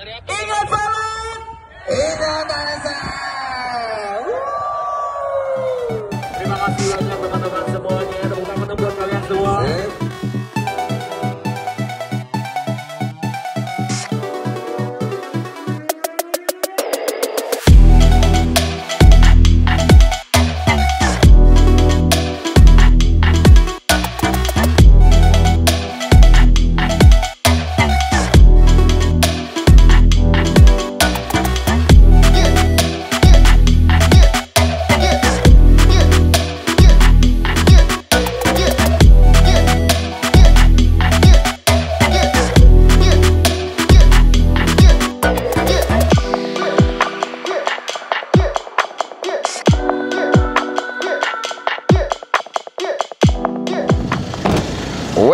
Ingat balik Indonesia. Terima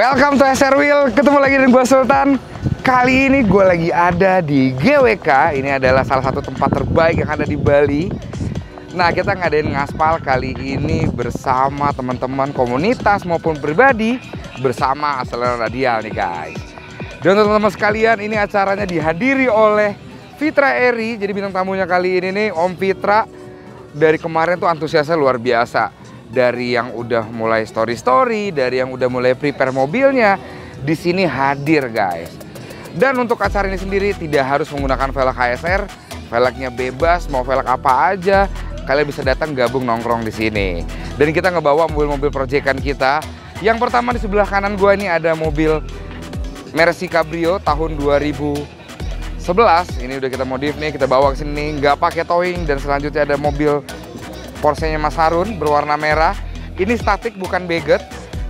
Welcome to SR Wheel, ketemu lagi dengan gue Sultan. Kali ini gue lagi ada di GWK Ini adalah salah satu tempat terbaik yang ada di Bali. Nah kita ngadain ngaspal kali ini bersama teman-teman komunitas maupun pribadi Bersama Acelera Radial nih guys. Dan teman-teman sekalian ini acaranya dihadiri oleh Fitra Eri. Jadi bintang tamunya kali ini nih Om Fitra. Dari kemarin tuh antusiasnya luar biasa dari yang udah mulai story story, dari yang udah mulai prepare mobilnya, di sini hadir guys. Dan untuk acara ini sendiri tidak harus menggunakan velg HSR, velgnya bebas, mau velg apa aja, kalian bisa datang gabung nongkrong di sini. Dan kita ngebawa mobil-mobil proyekan kita. Yang pertama di sebelah kanan gua ini ada mobil Mercy Cabrio tahun 2011 ini udah kita modif nih kita bawa ke sini nggak pakai towing dan selanjutnya ada mobil Porsche-nya Mas Harun berwarna merah. Ini statik bukan beget.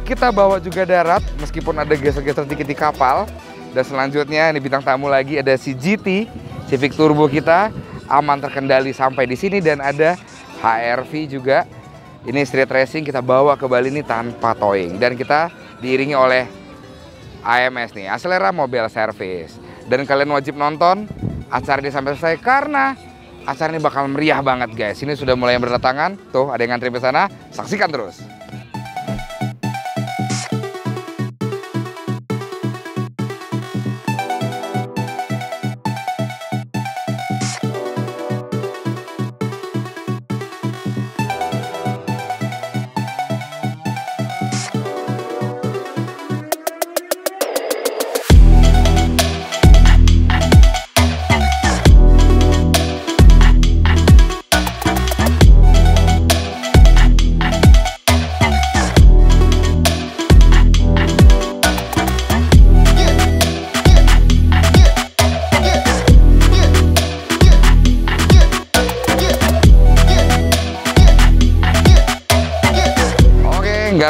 Kita bawa juga darat meskipun ada geser-geser dikit di kapal. Dan selanjutnya ini bintang tamu lagi ada si GT Civic Turbo kita aman terkendali sampai di sini dan ada HRV juga. Ini street racing kita bawa ke Bali ini tanpa towing dan kita diiringi oleh AMS nih, Acelera Mobile Service. Dan kalian wajib nonton acara ini sampai selesai karena acara ini bakal meriah banget guys. Ini sudah mulai berdatangan. Tuh ada yang ngantri ke sana. Saksikan terus.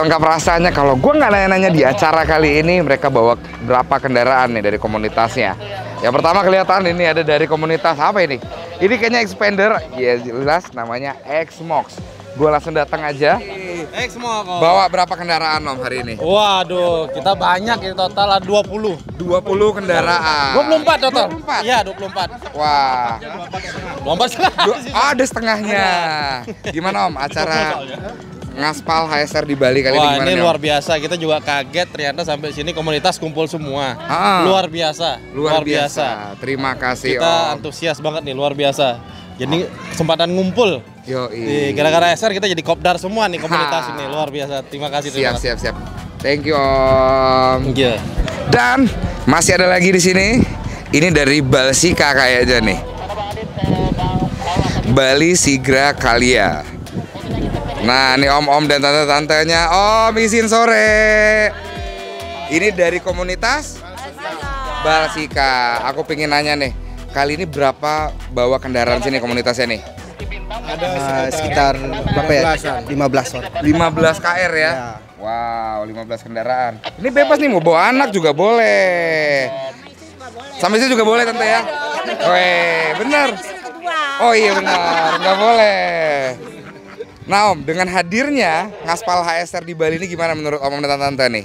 Lengkap rasanya kalau gue nggak nanya-nanya di acara kali ini mereka bawa berapa kendaraan nih dari komunitasnya. Yang pertama kelihatan ini ada dari komunitas apa ini? Ini kayaknya expander, ya jelas namanya Xmox. Gue langsung datang aja. X semua kok. Bawa berapa kendaraan om hari ini? Waduh, kita banyak ya total ada 20. 20 kendaraan. 24 total. 24? Iya, 24. Wah, 24 salah. du- ada setengahnya. Gimana om acara ngaspal HSR di Bali kali Wah, ini gimana ini luar biasa. Kita juga kaget ternyata sampai sini komunitas kumpul semua. Ah. Luar biasa. Luar, biasa. Terima kasih Kita om. antusias banget nih, luar biasa. Jadi kesempatan ngumpul. Yo, gara-gara SR kita jadi kopdar semua nih komunitas Ha. ini. Luar biasa. Terima kasih. Siap, terima siap, siap. Thank you om. kasih. Iya. Dan masih ada lagi di sini. Ini dari Balsika kayaknya nih. Bali Sigra Kalia. Nah, ini om-om dan tante-tantenya. Om, izin sore. Ini dari komunitas Balsika. Aku pengen nanya nih, kali ini berapa bawa kendaraan sini komunitasnya nih? ada sekitar berapa ya? 15 orang. 15 KR ya? Wow, 15 kendaraan. Ini bebas nih mau bawa anak juga boleh. Sampai situ juga boleh tante ya? Weh, bener. Oh iya benar, nggak boleh. Nah om, dengan hadirnya ngaspal HSR di Bali ini gimana menurut om dan tante nih?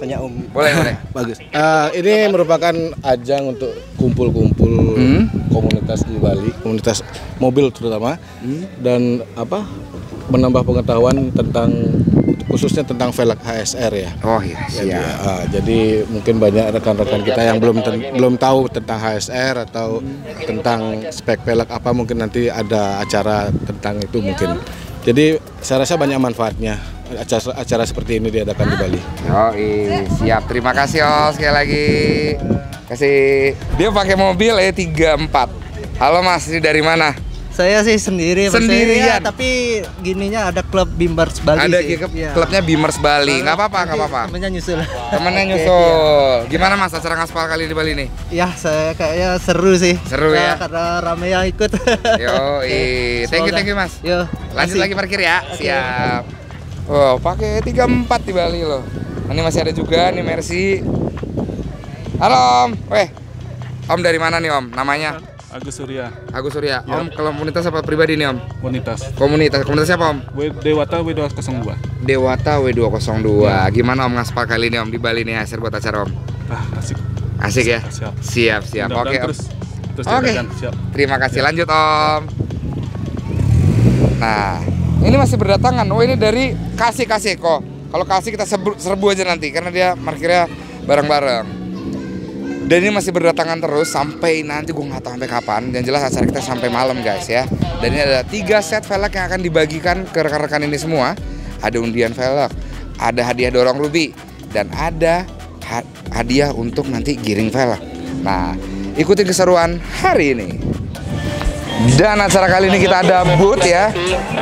Tanya Om. Boleh, boleh. Bagus. Eh, ini merupakan ajang untuk kumpul-kumpul Hmm. komunitas di Bali, komunitas mobil terutama, Hmm. dan apa menambah pengetahuan tentang khususnya tentang velg HSR ya. Oh iya, Jadi, siap. ah, jadi mungkin banyak rekan-rekan kita yang belum ten- belum tahu tentang HSR atau tentang spek velg apa mungkin nanti ada acara tentang itu mungkin. Jadi saya rasa banyak manfaatnya acara acara seperti ini diadakan di Bali. Oh siap. Terima kasih Om sekali lagi. Kasih. Dia pakai mobil E34. Halo Mas, ini dari mana? Saya sih sendiri. Sendirian? Saya, tapi gininya ada klub Bimbers Bali Ada sih. ke Iya. klubnya Beamers Bali. Nggak apa-apa, nggak Nanti apa-apa. Temennya nyusul. Temennya nyusul. Gimana Mas acara ngaspal kali di Bali nih? iya. Ya, saya kayaknya seru sih. Seru ya? Karena rame yang ikut. Yo, thank you, thank you Mas. Yo, Lanjut lagi parkir ya. Oke. Siap. Oh, pakai 34 di Bali loh. Ini masih ada juga nih Mercy. Halo Om. Weh. Om dari mana nih Om? Namanya? Agus Surya, Agus Surya. Ya. Om komunitas apa pribadi nih Om? Komunitas Komunitas. Komunitas siapa Om? W- Dewata W202. Dewata W202. Gimana Om ngaspal kali ini Om di Bali nih hasil buat acara Om? Ah, asik. Asik ya? Siap. Siap, siap. Oke. Mudah-mudahan Om. terus terus Oke. Siap. Terima kasih. Lanjut Om. Nah, ini masih berdatangan. Oh, ini dari kasih kasih kok. Kalau kasih kita serbu, serbu aja nanti karena dia parkirnya bareng-bareng. Dan ini masih berdatangan terus sampai nanti gue nggak tahu sampai kapan. Yang jelas acara kita sampai malam guys ya. Dan ini ada tiga set velg yang akan dibagikan ke rekan-rekan ini semua. Ada undian velg, ada hadiah dorong ruby, dan ada ha- hadiah untuk nanti giring velg. Nah, ikuti keseruan hari ini. Dan acara kali ini kita ada booth ya.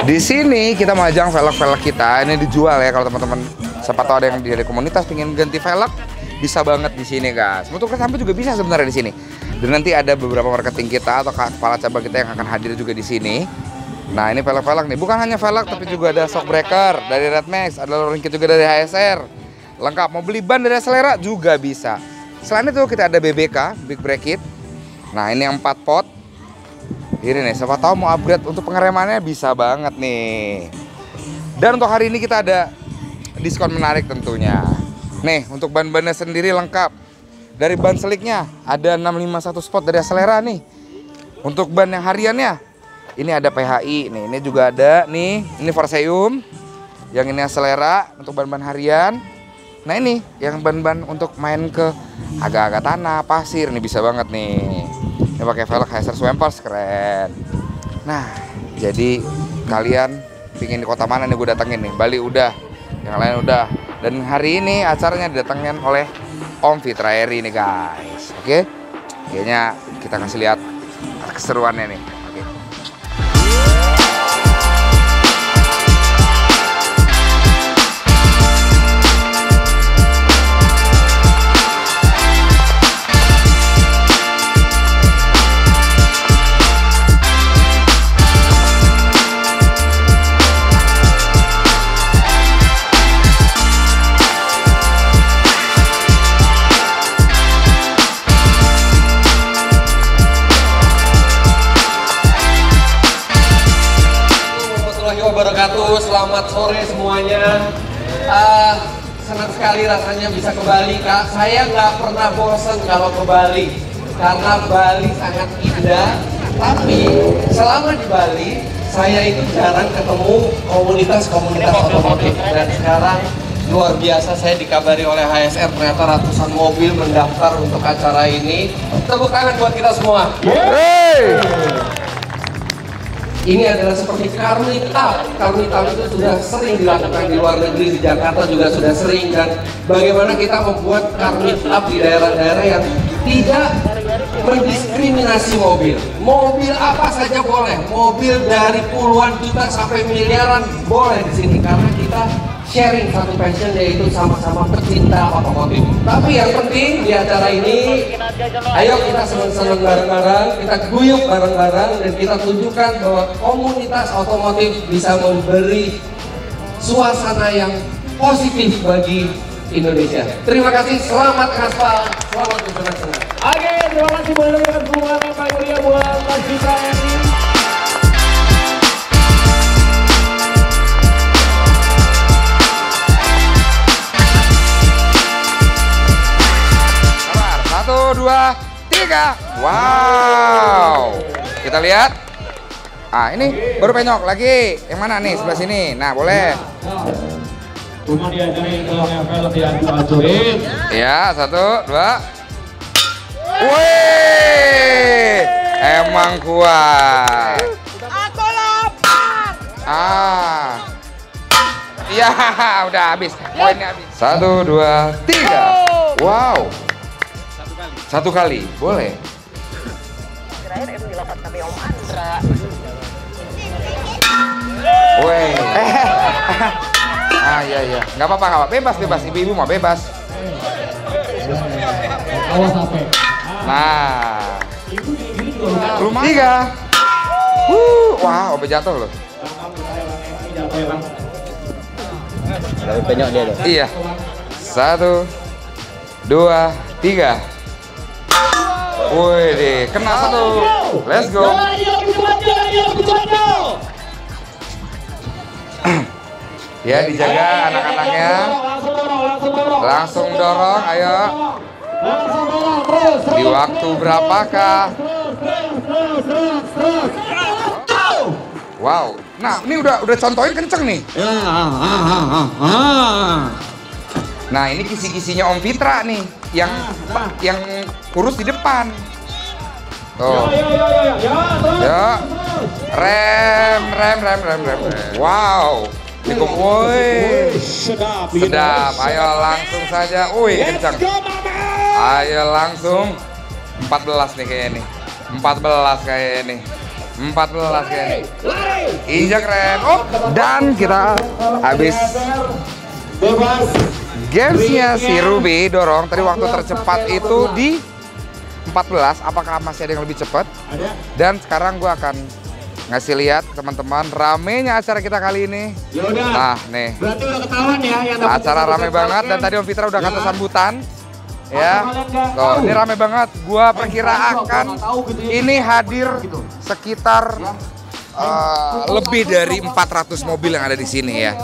Di sini kita majang velg-velg kita. Ini dijual ya kalau teman-teman siapa tahu ada yang dari komunitas pengen ganti velg bisa banget di sini guys. Untuk sampai juga bisa sebenarnya di sini. Dan nanti ada beberapa marketing kita atau kepala cabang kita yang akan hadir juga di sini. Nah ini velg-velg nih, bukan hanya velg tapi juga ada shock breaker dari Redmax, ada lowering kit juga dari HSR. Lengkap, mau beli ban dari Selera juga bisa. Selain itu kita ada BBK, Big Brake Kit. Nah ini yang 4 pot, ini nih, siapa tahu mau upgrade untuk pengeremannya bisa banget nih. Dan untuk hari ini kita ada diskon menarik tentunya. Nih, untuk ban-bannya sendiri lengkap. Dari ban seliknya ada 651 spot dari Acelera nih. Untuk ban yang hariannya ini ada PHI nih, ini juga ada nih, ini Forseum. Yang ini Acelera untuk ban-ban harian. Nah ini yang ban-ban untuk main ke agak-agak tanah, pasir nih bisa banget nih. Ini pakai velg Heiser Swampers keren. Nah, jadi kalian pingin di kota mana nih gue datengin nih? Bali udah, yang lain udah. Dan hari ini acaranya didatengin oleh Om Fitra Eri nih guys. Oke, kayaknya kita kasih lihat keseruannya nih. Karena Bali sangat indah. Tapi selama di Bali, saya itu jarang ketemu komunitas-komunitas otomotif dan sekarang luar biasa saya dikabari oleh HSR ternyata ratusan mobil mendaftar untuk acara ini. Tepuk tangan buat kita semua. Ini adalah seperti karnital. Karnital itu sudah sering dilakukan di luar negeri, di Jakarta juga sudah sering. Dan bagaimana kita membuat karnital di daerah-daerah yang tidak mendiskriminasi mobil. Mobil apa saja boleh. Mobil dari puluhan juta sampai miliaran boleh di sini karena kita sharing satu passion yaitu sama-sama pecinta otomotif. Tapi yang penting di acara ini, ayo kita senang-senang bareng-bareng, kita guyup bareng-bareng dan kita tunjukkan bahwa komunitas otomotif bisa memberi suasana yang positif bagi Indonesia. Terima kasih, selamat aspal, selamat bersenang-senang. Oke, terima kasih boleh buat Mas. Sabar. Satu, dua, tiga. Wow. Kita lihat. Ah, ini baru penyok lagi. Yang mana nih? Sebelah sini. Nah, boleh. Cuma diajarin level. Ya, satu, dua. Wih, emang kuat. Aku lapar. Ah. Ya, udah habis. Poinnya habis. Satu, dua, tiga. Wow. Satu kali. Boleh. Weh. ah iya iya. Nggak apa-apa, nggak apa. Bebas, bebas. Ibu-ibu mau bebas. Awas sampai. Nah. Rumah tiga. Wuh, wah, obe jatuh loh. Tapi penyok dia dong. Iya. Satu, dua, tiga. Wih deh, kena satu. Let's go. Ya dijaga anak-anaknya. Langsung dorong, langsung dorong. Langsung dorong, ayo. Di waktu berapakah? Wow. Nah, ini udah udah contohin kenceng nih. Nah, ini kisi-kisinya Om Fitra nih, yang yang kurus di depan. Tuh. Ya. Rem, rem, rem, rem, rem. Wow. Cukup, woi. Sedap. Sedap. Ayo langsung saja. Wih, kencang. Ayo langsung. 14 nih kayak ini. 14 kayak ini. 14 kayak ini. Injak rem. Oh, dan kita habis gamesnya si Ruby dorong. Tadi waktu tercepat itu di 14. Apakah masih ada yang lebih cepat? Dan sekarang gua akan ngasih lihat teman-teman ramenya acara kita kali ini. Yaudah. Nah, nih. Berarti udah ketahuan ya yang Acara rame banget dan tadi Om Fitra udah kata Ya. sambutan. Ya. Tuh, ini rame banget. Gua perkirakan ini hadir sekitar eh, lebih dari 400 mobil yang ada di sini ya.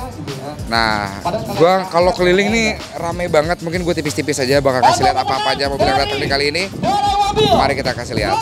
Nah, gua kalau keliling nih rame banget. Mungkin gue tipis-tipis aja bakal kasih lihat apa-apa aja mobil yang datang di kali ini. Mari kita kasih lihat.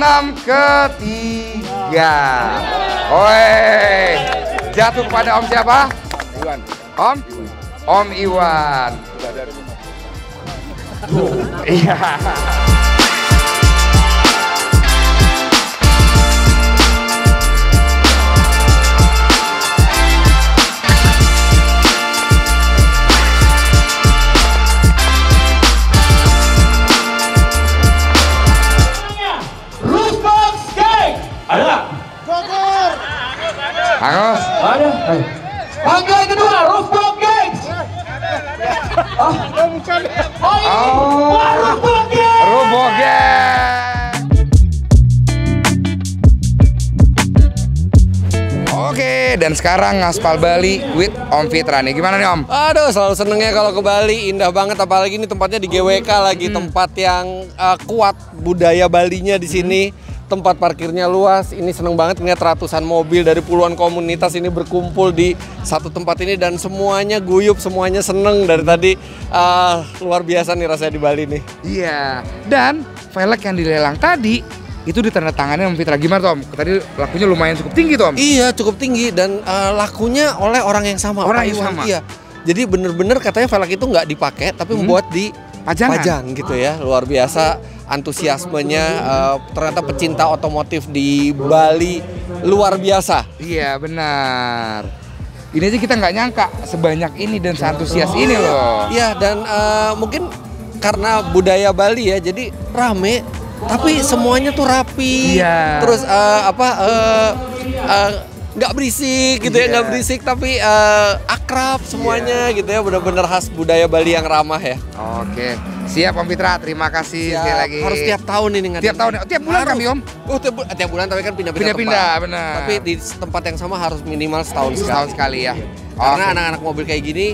Enam ketiga. Oi, jatuh kepada Om siapa? Iwan. Om? Om Iwan. Iya. Hangus. Ada. Panggilan kedua, Rooftop Gang. Oh, oh ini. Oh. Rooftop. Rubogen. Oke, dan sekarang ngaspal Bali with Om Fitra nih. Gimana nih Om? Aduh, selalu senengnya kalau ke Bali, indah banget apalagi ini tempatnya di GWK lagi, tempat yang uh, kuat budaya Balinya di sini. Tempat parkirnya luas, ini seneng banget ngeliat ratusan mobil dari puluhan komunitas ini berkumpul di satu tempat ini dan semuanya guyup, semuanya seneng dari tadi. Uh, luar biasa nih rasanya di Bali nih. Iya. Dan velg yang dilelang tadi itu ditandatangani sama Fitra gimana Tom? Tadi lakunya lumayan cukup tinggi Tom. Iya cukup tinggi dan eh, lakunya oleh orang yang sama. Orang yang sama. Iya. Jadi bener-bener katanya velg itu nggak dipakai tapi Hmm. membuat di Pajangan. pajang gitu ya. Luar biasa antusiasmenya eh, ternyata pecinta otomotif di Bali luar biasa. Iya benar. Ini aja kita nggak nyangka sebanyak ini dan seantusias ini loh. Iya dan eh, mungkin karena budaya Bali ya jadi rame tapi semuanya tuh rapi. Iya. Terus eh, apa eh, eh, nggak berisik gitu ya Iya. nggak berisik tapi eh, akrab semuanya gitu ya benar-benar khas budaya Bali yang ramah ya. Oke, siap Om Fitra. Terima kasih Siap. sekali lagi. Harus tiap tahun ini ngadain. tiap tahun, tiap bulan Harus. kami Om. Oh tiap, bu- tiap bulan tapi kan pindah-pindah Pindah-pindah, tempat. benar. Tapi di tempat yang sama harus minimal setahun sekali. Setahun sekali ya. Karena anak-anak mobil kayak gini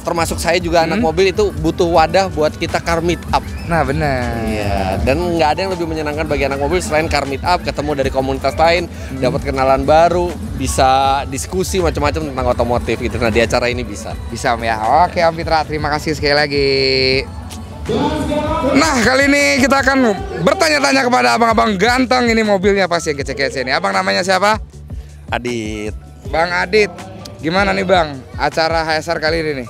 termasuk saya juga anak Hmm. mobil itu butuh wadah buat kita car meet up. Nah benar. Iya, dan nggak ada yang lebih menyenangkan bagi anak mobil selain car meet up, ketemu dari komunitas lain, Hmm. dapat kenalan baru, bisa diskusi macam-macam tentang otomotif gitu. Nah di acara ini bisa. Bisa Om ya. Oke Om Fitra, terima kasih sekali lagi. Nah kali ini kita akan bertanya-tanya kepada abang-abang ganteng ini mobilnya pasti yang kece-kece nih. Abang namanya siapa? Adit. Bang Adit. Gimana nih Bang acara HSR kali ini nih?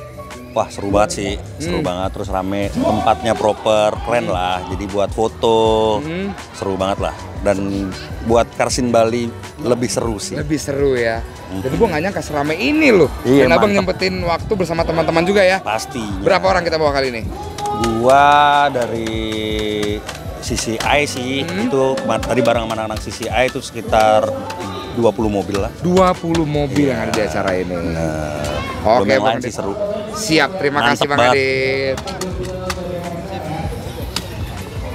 Wah seru banget sih, seru Hmm. banget terus rame, tempatnya proper, keren lah. Jadi buat foto, Hmm. seru banget lah. Dan buat Karsin Bali lebih seru sih. Lebih seru ya. Jadi gua nggak nyangka seramai ini loh. Iya, Dan abang nyempetin waktu bersama teman-teman juga ya. Pasti. Berapa orang kita bawa kali ini? Gua dari CCI sih, Hmm. itu tadi bareng sama anak-anak CCI itu sekitar 20 mobil lah. 20 mobil yang ada di acara ini. Nah, Oke, lain sih Adit. seru. Siap, terima Mantep kasih Bang. Adit.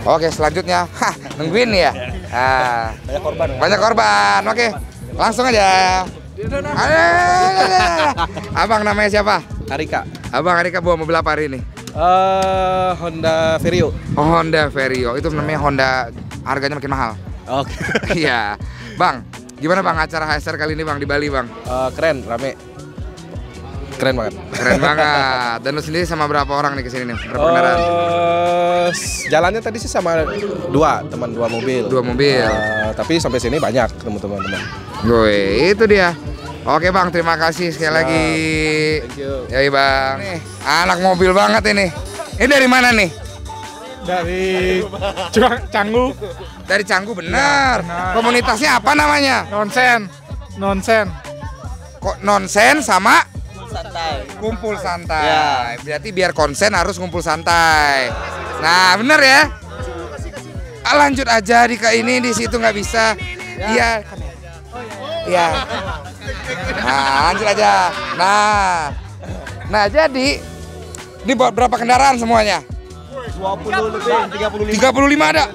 Oke, selanjutnya, hah, nungguin nih ya. Ah, Banyak korban. banyak korban. Oke, langsung aja. Ayo, ayo, ayo, ayo. Abang namanya siapa? Arika. Abang Arika bawa mobil apa hari ini? Eh Honda Vario. Oh, Honda Vario. Itu namanya Honda harganya makin mahal. Oke. Iya. Bang, gimana Bang acara HSR kali ini Bang di Bali Bang? Eh, keren, rame. Keren banget. Keren banget. Dan lu sendiri sama berapa orang nih ke sini nih? Berapa s- jalannya tadi sih sama dua teman dua mobil. Dua mobil. Eh, tapi sampai sini banyak teman-teman. Gue itu dia. Oke bang, terima kasih sekali Siap. lagi. Thank you. Ya bang. Nih, anak mobil banget ini. Ini dari mana nih? Dari Canggu. Dari Canggu benar. Komunitasnya apa namanya? Nonsen. Nonsen. Kok nonsen sama kumpul santai. Berarti biar konsen harus kumpul santai. Nah bener ya. Ah, lanjut aja di ke ini di situ nggak bisa. Iya. Iya. Nah lanjut aja. Nah. Nah jadi ini buat berapa kendaraan semuanya? 20 lebih, 35. 35 ada.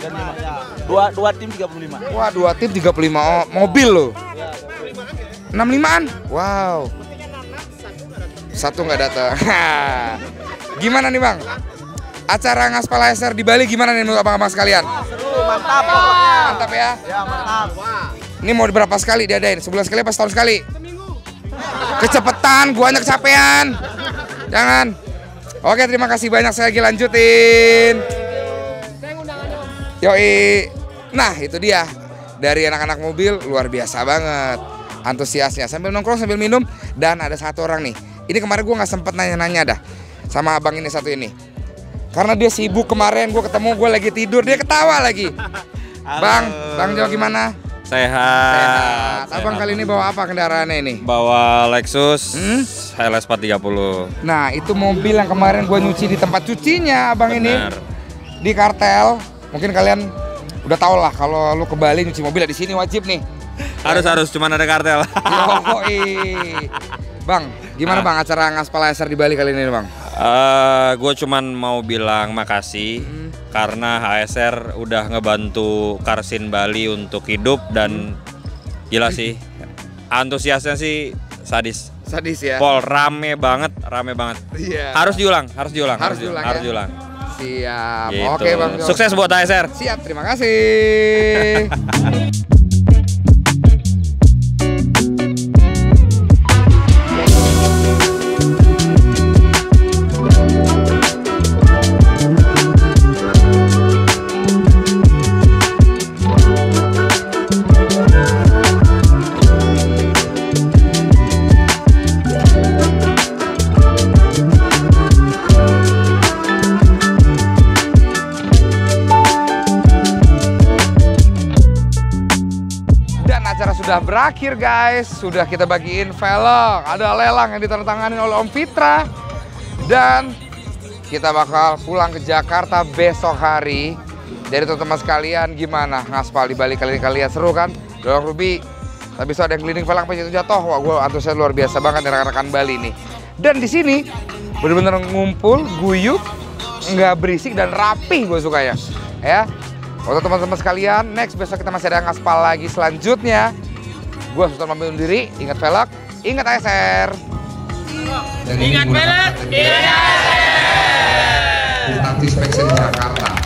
Dua, dua tim 35. Wah, dua tim 35 o- mobil loh. 65-an? Wow. Satu nggak datang. gimana nih, Bang? Acara ngaspal HSR di Bali gimana nih menurut abang-abang sekalian? Mantap Mantap ya. Ya mantap. Ini mau berapa sekali diadain? Sebulan sekali apa setahun sekali? Kecepetan, guanya kecapean. Jangan. Oke, terima kasih banyak. Saya lagi lanjutin. Yoi. Nah, itu dia. Dari anak-anak mobil luar biasa banget. Antusiasnya sambil nongkrong sambil minum dan ada satu orang nih. Ini kemarin gua nggak sempet nanya-nanya dah sama abang ini satu ini. Karena dia sibuk kemarin gue ketemu gue lagi tidur dia ketawa lagi. Bang, Bang Jo gimana? Sehat. Sehat. Abang kali ini bawa apa kendaraannya ini? Bawa Lexus Hmm? HLS 430. Nah, itu mobil yang kemarin gue nyuci di tempat cucinya, abang ini Benar. di kartel. Mungkin kalian udah tau lah kalau lu ke Bali nyuci mobil ya di sini wajib nih. Harus harus cuman ada kartel. Yoi. Bang, gimana bang acara ngaspal HSR di Bali kali ini bang? Eh, gue cuman mau bilang makasih Hmm. karena HSR udah ngebantu Karsin Bali untuk hidup dan gila sih antusiasnya sih sadis. Sadis ya. Pol rame banget, rame banget. Iya. Harus diulang, harus diulang, Harus diulang, harus ya? diulang. Siap. Gitu. Oke bang. Sukses buat HSR. Siap, terima kasih. sudah berakhir guys. Sudah kita bagiin velg. Ada lelang yang ditandatangani oleh Om Fitra. Dan kita bakal pulang ke Jakarta besok hari. Jadi teman-teman sekalian gimana ngaspal di Bali kali ini kalian seru kan? Dorong Ruby. Tapi ada yang keliling velang sampai jatuh. Wah, gue antusias luar biasa banget nih rekan-rekan Bali nih. Dan di sini bener-bener ngumpul, guyup, nggak berisik dan rapi gue suka ya. Ya, untuk teman-teman sekalian, next besok kita masih ada ngaspal lagi selanjutnya. Gue Sultan pamit undur diri, ingat velg, ingat ASR. Ingat velg, ingat ASR. Tentang Inspection Jakarta.